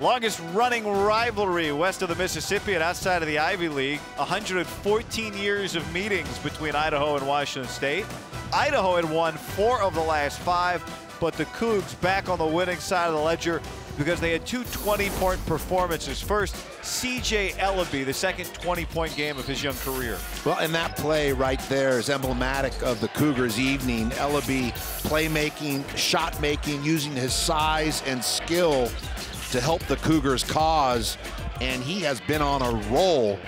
Longest running rivalry west of the Mississippi and outside of the Ivy League. 114 years of meetings between Idaho and Washington State. Idaho had won four of the last five, but the Cougs back on the winning side of the ledger because they had two 20-point performances. First, C.J. Elleby, the second 20-point game of his young career. Well, and that play right there is emblematic of the Cougars' evening. Elleby playmaking, shot making, using his size and skill to help the Cougars' cause, and he has been on a roll.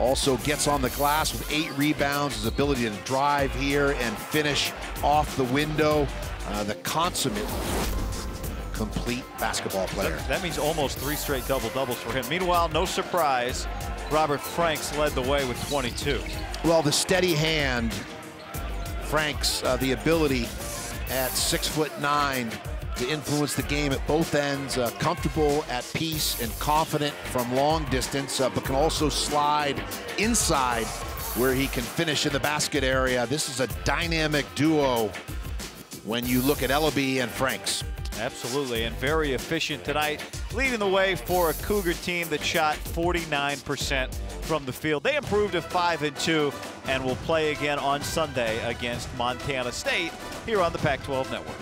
Also gets on the glass with eight rebounds, his ability to drive here and finish off the window. Uh, the consummate complete basketball player. That means almost three straight double-doubles for him. Meanwhile, no surprise, Robert Franks led the way with 22. Well, the steady hand, Franks, uh, the ability at six foot nine to influence the game at both ends, uh, comfortable, at peace, and confident from long distance, uh, but can also slide inside where he can finish in the basket area. This is a dynamic duo when you look at Elleby and Franks. Absolutely, and very efficient tonight, leading the way for a Cougar team that shot 49% from the field. They improved to 5 and 2 and will play again on Sunday against Montana State here on the Pac 12 Network.